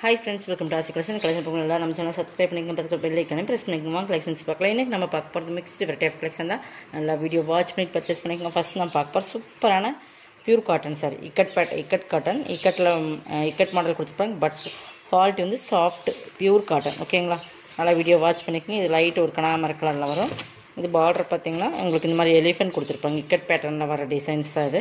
Hi friends welcome டாசி collection collection போகணும் எல்லாம் நம்ம சேனல் சப்ஸ்கிரைப் பண்ணிக்கணும் பக்கத்தில் பெல் ஐக்கனே ப்ரெஸ் பண்ணிக்கோங்க. கலெக்ஷன்ஸ் பார்க்கலாம் இன்றைக்கி நம்ம பார்க்க போகிறது மிக்ஸ்டு வெரைட்டி ஆஃப் கலெக்ஷன் தான். நல்லா வீடியோ வாட்ச் பண்ணி பர்ச்சேஸ் பண்ணிக்கோங்க. ஃபஸ்ட் நான் பார்க்க போகிற சூப்பரான பியூர் காட்டன் சாரி இக்கட் பேட் இக்கட் காட்டன் இக்கட்டில் இக்கட் மாடல் கொடுத்துருப்பாங்க. பட் குவாலிட்டி வந்து சாஃப்ட் பியூர் காட்டன் ஓகேங்களா நல்லா வீடியோ வாட்ச் பண்ணிக்கோங்க. இது லைட் ஒரு கனாமர கலரில் வரும். இது பார்டர் பார்த்தீங்கன்னா உங்களுக்கு இந்த மாதிரி எலிஃபென்ட் கொடுத்துருப்பாங்க. இக்கட் பேட்டர்னில் வர டிசைன்ஸ் தான் இது.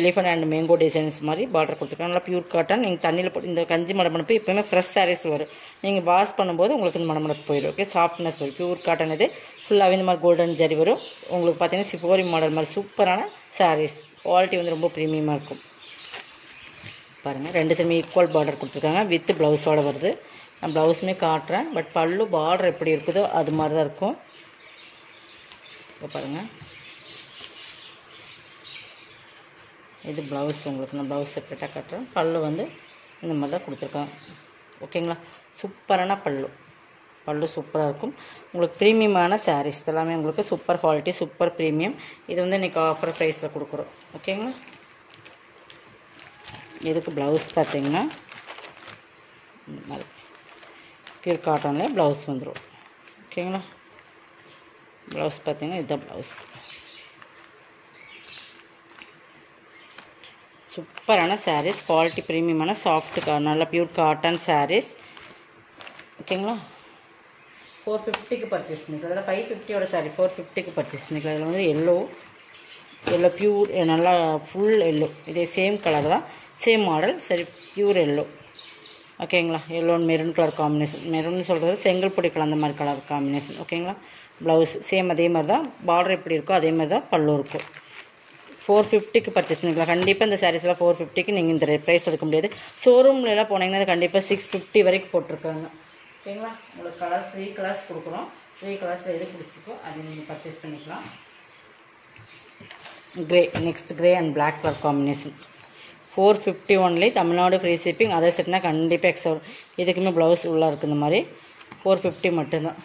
எலிஃபென்ட் அண்ட் மேங்கோ டிசைன்ஸ் மாதிரி பார்டர் கொடுத்துருக்காங்க. நல்லா பியூர் காட்டன் நீங்கள் தண்ணியில் போட்டு இந்த கஞ்சி மடமடப்பு எப்போயுமே ஃப்ரெஷ் சாரீஸ் வரும். நீங்கள் வாஷ் பண்ணும்போது உங்களுக்கு இந்த மடமடப்பு போயிடும் ஓகே சாஃப்ட்னஸ் வரும். பியூர் காட்டன் இது. ஃபுல்லாகவே இந்த மாதிரி கோல்டன் ஜரி வரும். உங்களுக்கு பார்த்தீங்கன்னா சிஃபோரி மாடல் மாதிரி சூப்பரான சாரீஸ் குவாலிட்டி வந்து ரொம்ப ப்ரீமியமாக இருக்கும். பாருங்கள் ரெண்டு சைடுமே ஈக்குவல் பார்டர் கொடுத்துருக்காங்க. வித் ப்ளவுஸோட வருது. நான் ப்ளவுஸுமே காட்டுறேன். பட் பல்லு பார்டர் எப்படி இருக்குதோ அது மாதிரி தான் இருக்கும். இப்போ பாருங்கள் இது ப்ளவுஸ் உங்களுக்கு நான் ப்ளவுஸ் செப்பரேட்டாக காட்டுறேன். பல்லு வந்து இந்த மாதிரி தான் கொடுத்துருக்கேன். ஓகேங்களா சூப்பரான பல்லு. பல்லு சூப்பராக இருக்கும். உங்களுக்கு ப்ரீமியமான சாரீஸ் இதெல்லாமே உங்களுக்கு சூப்பர் குவாலிட்டி சூப்பர் ப்ரீமியம் இது வந்து இன்றைக்கி ஆஃபர் ப்ரைஸில் கொடுக்குறோம். ஓகேங்களா இதுக்கு ப்ளவுஸ் பார்த்தீங்கன்னா இந்த மாதிரி. பியூர் காட்டன்லேயே ப்ளவுஸ் வந்துடும் ஓகேங்களா ப்ளவுஸ் பார்த்தீங்கன்னா இதுதான் ப்ளவுஸ். சூப்பரான சாரீஸ் குவாலிட்டி ப்ரீமியமான சாஃப்ட் நல்ல பியூர் காட்டன் சாரீஸ் ஓகேங்களா? ஃபோர் ஃபிஃப்டிக்கு பர்ச்சேஸ் பண்ணிக்கலாம் அதில் ஃபைவ் ஃபிஃப்டியோட சாரி ஃபோர் ஃபிஃப்டிக்கு பர்ச்சேஸ் பண்ணிக்கலாம் இதில் வந்து எல்லோ எல்லோ பியூர் நல்லா ஃபுல் எல்லோ இதே சேம் கலர் தான். சேம் மாடல் சரி பியூர் எல்லோ ஓகேங்களா? Yellow maroon colour combination maroon சொல்கிறது செங்கல் பிடிக்கலாம் கலந்த மாதிரி கலர் காம்பினேஷன் ஓகேங்களா? ப்ளவுஸ் சேம் அதே மாதிரி தான் பார்டர் எப்படி இருக்கோ அதே மாதிரி தான் பல்லு இருக்கும். ஃபோர் ஃபிஃப்டிக்கு பர்ச்சேஸ் பண்ணிக்கலாம். கண்டிப்பாக இந்த சாரீஸ்லாம் ஃபோர் ஃபிஃப்டிக்கு நீங்கள் இந்த ப்ரைஸ் எடுக்க முடியாது. ஷோரூம்லலாம் போனீங்கன்னா அது கண்டிப்பாக சிக்ஸ் ஃபிஃப்டி வரைக்கும் போட்டிருக்காங்க. ஓகேங்களா உங்களுக்கு கலர்ஸ் த்ரீ கலர்ஸ் கொடுக்குறோம். த்ரீ கலர்ஸில் எது பிடிச்சிருக்கோ அதை நீங்கள் பர்ச்சேஸ் பண்ணிக்கலாம். Grey next grey and black colour combination four fifty ஒன்லேயே Tamil Nadu free shipping other செட்னா கண்டிப்பாக எக்ஸ்ட்ரா இதுக்குமே ப்ளவுஸ் உள்ளே இருக்குது இந்த மாதிரி ஃபோர் ஃபிஃப்டி மட்டும்தான்.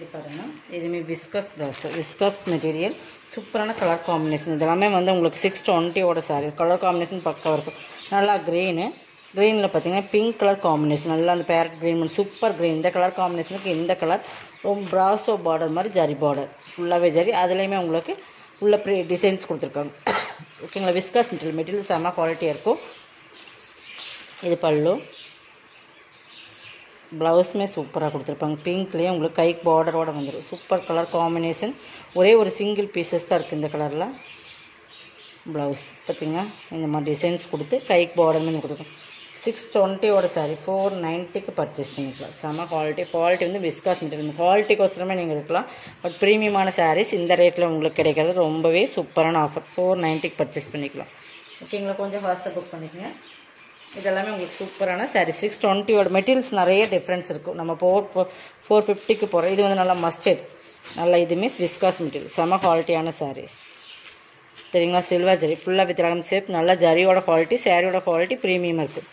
இது பாருங்கள் இதுவுமே விஸ்கஸ் ப்ளவுஸ் விஸ்கஸ் மெட்டீரியல் சூப்பரான கலர் காம்பினேஷன் இதெல்லாமே வந்து உங்களுக்கு சிக்ஸ் டுவெண்ட்டியோட சாரி கலர் காம்பினேஷன் பக்காவாக இருக்கும். நல்லா க்ரீனு க்ரீனில் பார்த்தீங்கன்னா பிங்க் கலர் காம்பினேஷன் நல்லா அந்த பேரட் க்ரீன் சூப்பர் க்ரீன் இந்த கலர் காம்பினேஷனுக்கு இந்த கலர் ரொம்ப ப்ராசோ பார்டர் மாதிரி ஜரி பார்டர் ஃபுல்லாகவே ஜரி அதுலேயுமே உங்களுக்கு உள்ள ப்ரீ டிசைன்ஸ் கொடுத்துருக்காங்க. ஓகேங்களா விஸ்காஸ் மெட்டீரியல் மெட்டீரியல் செம்ம குவாலிட்டியாக இருக்கும். இது பல்லு. ப்ளவுஸுமே சூப்பராக கொடுத்துருப்பாங்க. பிங்க்லேயே உங்களுக்கு கை பார்டரோடு வந்துடும் சூப்பர் கலர் காம்பினேஷன் ஒரே ஒரு சிங்கிள் பீசஸ் தான் இருக்குது இந்த கலரில் ப்ளவுஸ் பார்த்திங்கன்னா இந்த மாதிரி டிசைன்ஸ் கொடுத்து கைக்கு பார்டர்னு கொடுத்துருக்கோம் சிக்ஸ் டுவெண்ட்டியோட சாரி ஃபோர் நைன்ட்டிக்கு பர்ச்சேஸ் பண்ணிக்கலாம். செம குவாலிட்டி குவாலிட்டி வந்து விஸ்காஸ் மெட்டீரியல் குவாலிட்டிக்கோசரமே நீங்கள் இருக்கலாம் பட் ப்ரீமியமான சாரீஸ் இந்த ரேட்டில் உங்களுக்கு கிடைக்கிறது ரொம்பவே சூப்பரான ஆஃபர் ஃபோர் நைன்ட்டிக்கு பர்ச்சேஸ் பண்ணிக்கலாம். ஓகேங்களா கொஞ்சம் ஃபாஸ்ட்டாக புக் பண்ணிக்கோங்க. இதெல்லாமே உங்களுக்கு சூப்பரான சாரீ சிக்ஸ் டுவெண்ட்டியோட மெட்டீரியல்ஸ் நிறைய டிஃப்ரென்ஸ் இருக்கும் நம்ம ஃபோர் ஃபோர் ஃபிஃப்டிக்கு போகிறோம் இது வந்து நல்லா மஸ்டர்ட் நல்லா இது மீன்ஸ் விஸ்காஸ் மெட்டீரியல் செம குவாலிட்டியான சாரீஸ் சரிங்களா சில்வர் ஜரி ஃபுல்லாக வித் ரகம் சேப் நல்லா ஜரியோட குவாலிட்டி சாரியோட குவாலிட்டி ப்ரீமியம் இருக்குது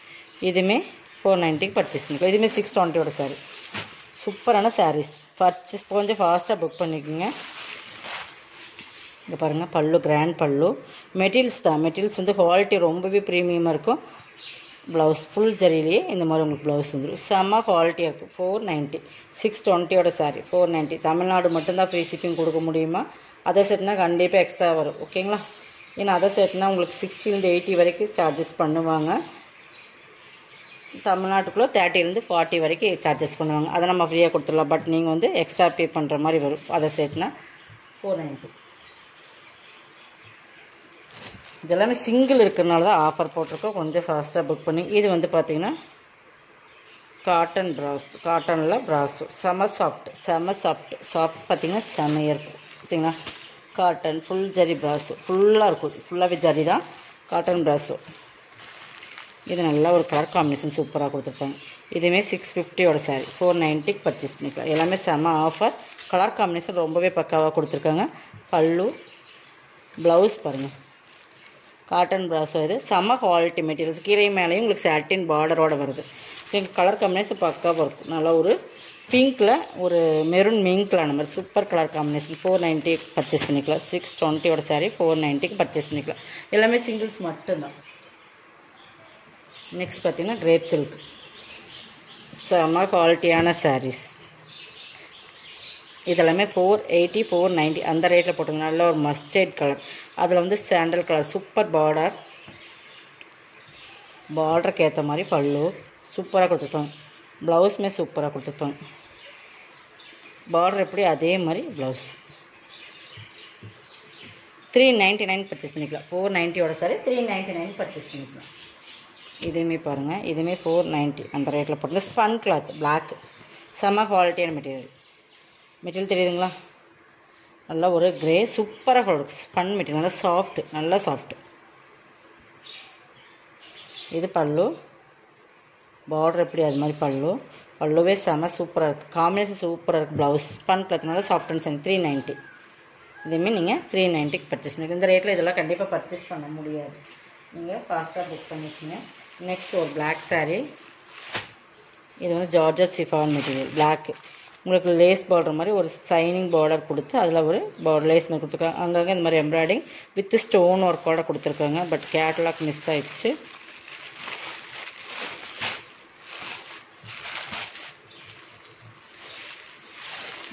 இதுவுமே ஃபோர் நைன்ட்டிக்கு பர்ச்சேஸ் பண்ணிக்கலாம். இதுவுமே சிக்ஸ் டுவெண்ட்டியோட சாரீ சூப்பரான சாரீஸ் பர்ச்சேஸ் கொஞ்சம் ஃபாஸ்ட்டாக புக் பண்ணிக்கோங்க. இங்கே பாருங்கள் பல்லு கிராண்ட் பல்லு. மெட்டீரியல்ஸ் தான். மெட்டீரியல்ஸ் வந்து குவாலிட்டி ரொம்பவே ப்ரீமியமாக இருக்கும். ப்ளவுஸ் ஃபுல் ஜரியிலேயே இந்த மாதிரி உங்களுக்கு ப்ளவுஸ் வந்துடும் செம்ம குவாலிட்டியாக இருக்குது ஃபோர் நைன்ட்டி சிக்ஸ் டுவெண்ட்டியோட சாரி ஃபோர் நைன்ட்டி தமிழ்நாடு மட்டும்தான் ஃப்ரீ ஷிப்பிங் கொடுக்க முடியுமா? அதர் செட்னா கண்டிப்பாக எக்ஸ்ட்ரா வரும். ஓகேங்களா ஏன்னா அதர் செட்னா உங்களுக்கு சிக்ஸ்டிலேருந்து எயிட்டி வரைக்கும் சார்ஜஸ் பண்ணுவாங்க. தமிழ்நாட்டுக்குள்ளே தேர்ட்டிலேருந்து ஃபார்ட்டி வரைக்கும் சார்ஜஸ் பண்ணுவாங்க. அதை நம்ம ஃப்ரீயாக கொடுத்துடலாம். பட் நீங்கள் வந்து எக்ஸ்ட்ரா பே பண்ணுற மாதிரி வரும். அதர் செட்னா ஃபோர் நைன்ட்டி இதெல்லாமே சிங்கிள் இருக்கிறனால தான் ஆஃபர் போட்டிருக்கோம். கொஞ்சம் ஃபாஸ்ட்டாக புக் பண்ணி இது வந்து பார்த்திங்கன்னா காட்டன் ப்ராஸ் காட்டனில் ப்ராஸு செம சாஃப்ட் செம சாஃப்ட் சாஃப்ட் பார்த்திங்கன்னா செமையாக இருக்கும். பார்த்திங்களா காட்டன் ஃபுல் ஜரி ப்ராஸு ஃபுல்லாக இருக்கும். ஃபுல்லாகவே ஜரி தான் காட்டன் ப்ராஸு இது நல்லா ஒரு கலர் காம்பினேஷன் சூப்பராக கொடுத்துருப்பாங்க இதுவுமே சிக்ஸ் ஃபிஃப்டியோட சாரி ஃபோர் நைன்ட்டிக்கு பர்ச்சேஸ் பண்ணிக்கலாம். எல்லாமே செம ஆஃபர் கலர் காம்பினேஷன் ரொம்பவே பக்காவாக கொடுத்துருக்காங்க. பல்லு ப்ளவுஸ் பாருங்கள் காட்டன் ப்ராஸோ இது செம்ம குவாலிட்டி மெட்டீரியல்ஸ் கீரை மேலேயும் உங்களுக்கு சாட்டின் பார்டரோட வருது. எங்கள் கலர் காம்பினேஷன் பக்காவாக இருக்கும் நல்லா ஒரு பிங்க்கில் ஒரு மெரூன் மிங்க்கில் அந்த மாதிரி super colour combination four ninety purchase பண்ணிக்கலாம். சிக்ஸ் டுவெண்ட்டியோட சாரீ ஃபோர் நைன்ட்டிக்கு பர்ச்சேஸ் பண்ணிக்கலாம். எல்லாமே சிங்கிள்ஸ் மட்டும்தான். நெக்ஸ்ட் பார்த்தீங்கன்னா கிரேப் சில்க் செம குவாலிட்டியான சாரீஸ் இதெல்லாமே ஃபோர் எயிட்டி ஃபோர் நைன்ட்டி அந்த ரேட்டில் போட்டுங்க நல்ல ஒரு மஸ்டர்ட் கலர் அதில் வந்து சாண்டல் கலர் சூப்பர் பார்டர் பார்டருக்கு ஏற்ற மாதிரி பல்லு சூப்பராக கொடுத்துருப்பாங்க. ப்ளவுஸுமே சூப்பராக கொடுத்துருப்பாங்க. பார்டர் எப்படி அதே மாதிரி blouse three ninety nine purchase பண்ணிக்கலாம். Four நைன்ட்டியோட sari three ninety nine purchase பண்ணிக்கலாம். இதுவுமே பாருங்கள் இதுவுமே ஃபோர் நைன்ட்டி அந்த ரேட்டில் போட்டு ஸ்பன் கிளாத் பிளாக் செம்ம குவாலிட்டியான மெட்டீரியல் மெட்டீரியல் தெரியுதுங்களா? நல்லா ஒரு கிரே சூப்பராக இருக்கும் ஸ்பன் மெட்டீரியல் நல்லா சாஃப்ட் நல்லா சாஃப்ட் இது பல்லு. பார்டர் எப்படி? அது மாதிரி பல்லு. பல்லுவே செம சூப்பராக இருக்குது காம்பினேஷன் சூப்பராக இருக்குது ப்ளவுஸ் ஸ்பன் கிளாத்னால சாஃப்ட் அண்ட் சன் த்ரீ நைன்ட்டி இதுவுமே நீங்கள் த்ரீ நைன்ட்டிக்கு பர்ச்சேஸ் பண்ணிக்கலாம். இந்த ரேட்டில் இதெல்லாம் கண்டிப்பாக பர்ச்சேஸ் பண்ண முடியாது. நீங்கள் ஃபாஸ்ட்டாக புக் பண்ணிக்கோங்க. நெக்ஸ்ட் ஒரு பிளாக் சாரீ இது வந்து ஜார்ஜர் சிஃபான் மெட்டீரியல் பிளாக்கு உங்களுக்கு லேஸ் பார்டர் மாதிரி ஒரு சைனிங் பார்டர் கொடுத்து அதில் ஒரு பார்டர் லேஸ் மாதிரி கொடுத்துருக்காங்க. அங்கங்கே இந்த மாதிரி எம்ப்ராய்டிங் வித் ஸ்டோன் ஒர்க்கோட கொடுத்துருக்காங்க. பட் கேட்லாக் மிஸ் ஆயிடுச்சு.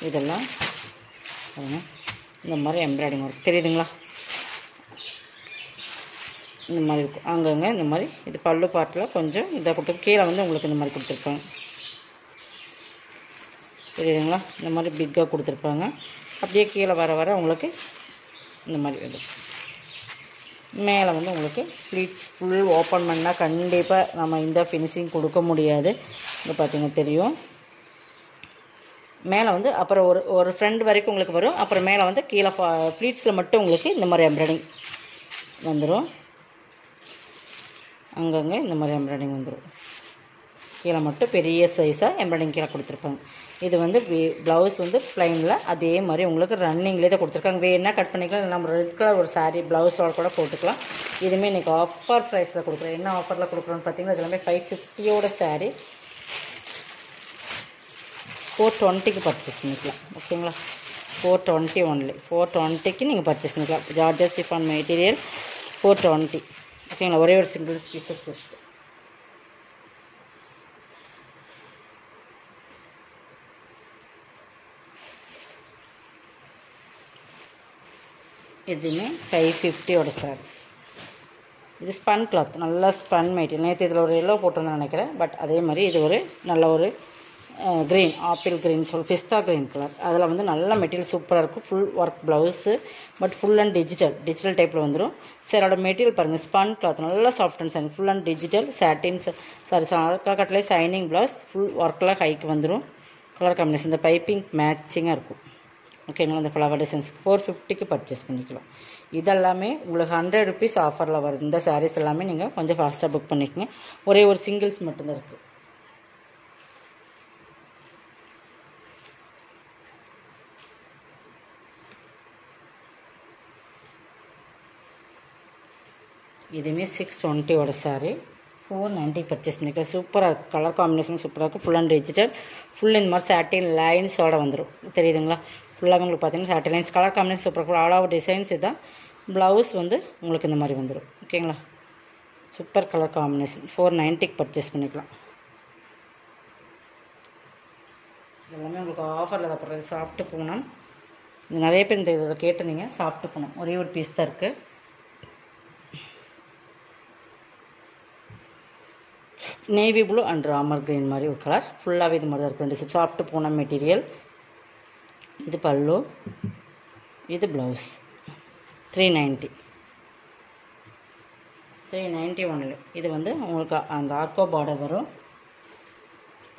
இதெல்லாம் இந்த மாதிரி எம்ப்ராய்டிங் ஒர்க் தெரியுதுங்களா? இந்த மாதிரி இருக்கும். அங்கங்கே இந்த மாதிரி இது பல்லு பாட்டில் கொஞ்சம் இதை கொடுத்து கீழே வந்து உங்களுக்கு இந்த மாதிரி கொடுத்துருப்பாங்க தெரியுதுங்களா இந்த மாதிரி பிக்காக கொடுத்துருப்பாங்க. அப்படியே கீழே வர வர உங்களுக்கு இந்த மாதிரி வரும் மேலே வந்து உங்களுக்கு ப்ளீட்ஸ் ஃபுல் ஓப்பன் பண்ணால் கண்டிப்பாக நம்ம இந்த ஃபினிஷிங் கொடுக்க முடியாது. இங்கே பார்த்தீங்கன்னா தெரியும். மேலே வந்து அப்புறம் ஒரு ஒரு ஃப்ரெண்ட் வரைக்கும் உங்களுக்கு வரும். அப்புறம் மேலே வந்து கீழே ப்ளீட்ஸில் மட்டும் உங்களுக்கு இந்த மாதிரி எம்ப்ராய்டிங் வந்துடும் அங்கங்கே இந்த மாதிரி எம்ப்ராய்டிங் வந்துடும் கீழே மட்டும் பெரிய சைஸாக எம்ப்ராய்டிங் கீழே கொடுத்துருப்பாங்க. இது வந்து ப்ளவுஸ் வந்து ப்ளைனில் அதே மாதிரி உங்களுக்கு ரன்னிங்லேயே தான் கொடுத்துருக்காங்க. வேணால் கட் பண்ணிக்கலாம் நம்ம ரெட் கலர் ஒரு சாரீ ப்ளவுஸோட கூட போட்டுக்கலாம். இதுவுமே இன்றைக்கி ஆஃபர் ப்ரைஸில் கொடுக்குறோம் என்ன ஆஃபரில் கொடுக்குறோன்னு பார்த்தீங்கன்னா இது எல்லாமே ஃபைவ் ஃபிஃப்டியோட saree. ஃபோர் டுவெண்ட்டிக்கு பர்ச்சேஸ் பண்ணிக்கலாம். ஓகேங்களா? ஃபோர் டுவெண்ட்டி ஒன்லி ஃபோர் டுவெண்ட்டிக்கு நீங்கள் பர்ச்சேஸ் பண்ணிக்கலாம். Georgette chiffon material four twenty ஓகேங்களா? ஒரே ஒரு சிங்கிள் பீசஸ் இருக்குது இதுவுமே ஃபைவ் ஃபிஃப்டியோட சார். இது ஸ்பன் கிளாத் நல்லா ஸ்பன் மெட்டீரியல் நேற்று இதில் ஒரு எல்லோ போட்டிருந்தேன் நினைக்கிறேன். பட் அதே மாதிரி இது ஒரு நல்ல ஒரு க்ரீன் ஆப்பிள் க்ரீன் சொல் பிஸ்தா க்ரீன் கலர் அதில் வந்து நல்ல மெட்டீரியல் சூப்பராக இருக்கும் full work blouse but full and digital digital டைப்பில் வந்துடும் சாரோட மெட்டீரியல் பாருங்கள் ஸ்பன் கிளாத் நல்லா soft and shine full and digital satin sari கட்டிலே shining blouse full ஒர்க்கில் ஹைக்கு வந்துடும் கலர் காம்பினேஷன் இந்த பைப்பிங் மேட்சிங்காக இருக்கும். ஓகேங்களா இந்த ஃப்ளவர் டிசைன்ஸ் ஃபோர் ஃபிஃப்டிக்கு பர்ச்சேஸ் பண்ணிக்கலாம். இதெல்லாமே உங்களுக்கு ஹண்ட்ரட் ருபீஸ் ஆஃபரில் வருது இந்த சாரீஸ் எல்லாமே நீங்கள் கொஞ்சம் ஃபாஸ்ட்டாக புக் பண்ணிக்கோங்க. ஒரே ஒரு சிங்கிள்ஸ் மட்டும்தான் இருக்குது இதுவுமே சிக்ஸ் டுவெண்ட்டியோட சாரீ ஃபோர் நைன்ட்டி பர்ச்சேஸ் பண்ணிக்கலாம். சூப்பராக இருக்கும் கலர் காம்பினேஷன் சூப்பராக இருக்குது ஃபுல் அண்ட் டிஜிட்டல் ஃபுல் இந்த மாதிரி சாட்டின் லைன்ஸோட வந்துடும் தெரியுதுங்களா? ஃபுல்லாக உங்களுக்கு பார்த்தீங்கன்னா சாட்டின் லைன்ஸ் கலர் காம்பினேஷன் சூப்பராக இருக்கும் ஆல் ஓவர் டிசைன்ஸ் இதுதான் ப்ளவுஸ் வந்து உங்களுக்கு இந்த மாதிரி வந்துடும் ஓகேங்களா சூப்பர் கலர் காம்பினேஷன் ஃபோர் நைன்ட்டிக்கு பர்ச்சேஸ் பண்ணிக்கலாம். எல்லாமே உங்களுக்கு ஆஃபரில் தான் போடுறது சாஃப்ட் பூனம். இது நிறைய பேர் இந்த இதை கேட்டிருந்தீங்க. சாப்பிட்டு பூனம். ஒரே ஒரு பீஸ் தான் இருக்குது navy blue and Ramar green மாதிரி ஒரு கலர் ஃபுல்லாகவே இது மாதிரி தான் இருக்கும். ரெண்டு சாஃப்ட் போன மெட்டீரியல் இது பல்லு இது blouse three ninety three ninety ஒன்ல இது வந்து உங்களுக்கு அந்த ஆர்கோ பார்டர் வரும்.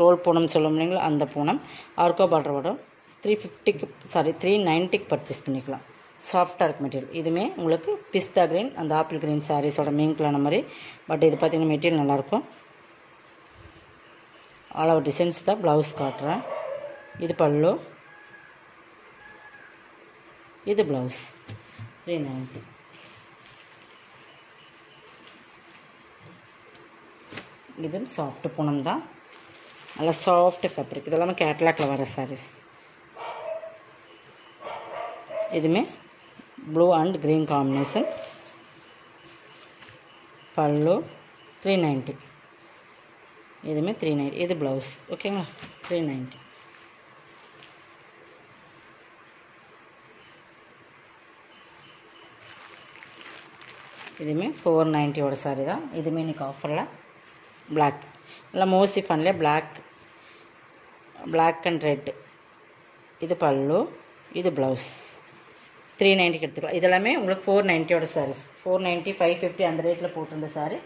ரோல் பூனம் சொல்லும் இல்லைங்களா? அந்த பூனம். ஆர்கோ பார்டர் வரும். த்ரீ ஃபிஃப்டிக்கு சாரி த்ரீ நைன்ட்டிக்கு பர்ச்சேஸ் பண்ணிக்கலாம். சாஃப்டாக இருக்கு மெட்டீரியல் இதுவுமே உங்களுக்கு பிஸ்தா கிரீன் அந்த ஆப்பிள் கிரீன் சாரீஸோட மீன்களான மாதிரி. பட் இது பார்த்தீங்கன்னா மெட்டீரியல் நல்லாயிருக்கும். ஆல் ஓவர் டிசைன்ஸ் தான் ப்ளவுஸ் காட்டுறேன். இது பல்லு. இது ப்ளவுஸ் த்ரீ நைன்ட்டி இது சாஃப்ட் பூனம் தான். நல்லா சாஃப்ட் ஃபேப்ரிக் இதெல்லாமே கேட்லாக்ல வர சாரீஸ் இதுவுமே blue and green combination pallu three ninety இதுவுமே த்ரீ நைன்ட்டி இது ப்ளவுஸ் ஓகேங்களா த்ரீ நைன்ட்டி இதுவுமே ஃபோர் நைன்ட்டியோட சாரி தான். இதுவுமே இன்றைக்கி ஆஃபரில் பிளாக் இல்லை மோஸ்ட்லி ஃபன்லேயே பிளாக் பிளாக் அண்ட் ரெட் இது பல்லு. இது ப்ளவுஸ் த்ரீ நைன்ட்டிக்கு எடுத்துக்கலாம் இதெல்லாமே உங்களுக்கு four நைன்ட்டியோட saris four ninety five fifty அந்த ரேட்டில் போட்டிருந்த சாரீ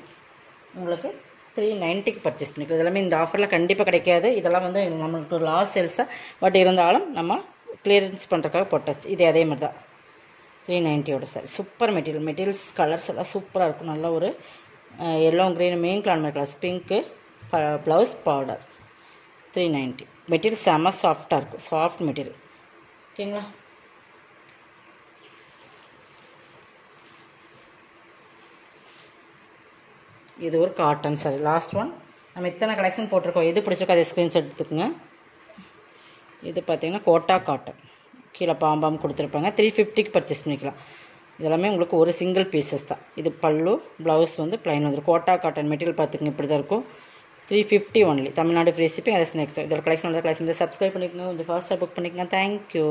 உங்களுக்கு த்ரீ நைன்ட்டிக்கு பர்ச்சேஸ் பண்ணிக்கலாம். இதெல்லாமே இந்த ஆஃபரில் கண்டிப்பாக கிடைக்காது. இதெல்லாம் வந்து நம்மளுக்கு லாஸ் சேல்ஸாக பட் இருந்தாலும் நம்ம கிளியரன்ஸ் பண்ணுறதுக்காக போட்டாச்சு. இது அதே மாதிரி தான். Three நைன்ட்டியோட sari super material materials colours எல்லாம் சூப்பராக இருக்கும். நல்ல ஒரு yellow green main glamour colours pink blouse powder three ninety material செம்ம சாஃப்டாக இருக்கும். சாஃப்ட் மெட்டீரியல் ஓகேங்களா? இது ஒரு காட்டன் சாரி லாஸ்ட் ஒன் நம்ம இத்தனை கலெக்ஷன் போட்டிருக்கோம். எது பிடிச்சிருக்கோ அதை ஸ்க்ரீன்ஷாட் எடுத்துக்கோங்க. இது பார்த்தீங்கன்னா கோட்டா காட்டன் கீழே பாம்பாம் கொடுத்துருப்பாங்க. த்ரீ ஃபிஃப்டிக்கு பர்ச்சேஸ் பண்ணிக்கலாம். இதெல்லாமே உங்களுக்கு ஒரு சிங்கிள் பீசஸ் தான். இது பல்லு ப்ளவுஸ் வந்து ப்ளைன் வந்துடும் கோட்டா காட்டன் மெட்டீரியல் பார்த்துக்கங்க இப்படி தான் இருக்கும். Three fifty only Tamil Nadu free shipping அதை ஸ்நேக்ஸ் இதோட கலெக்ஷன் கலெக்ஷன் சப்ஸ்கிரைப் பண்ணிக்கோங்க. கொஞ்சம் ஃபாஸ்ட்டாக புக் பண்ணிக்கோங்க. தேங்க்யூ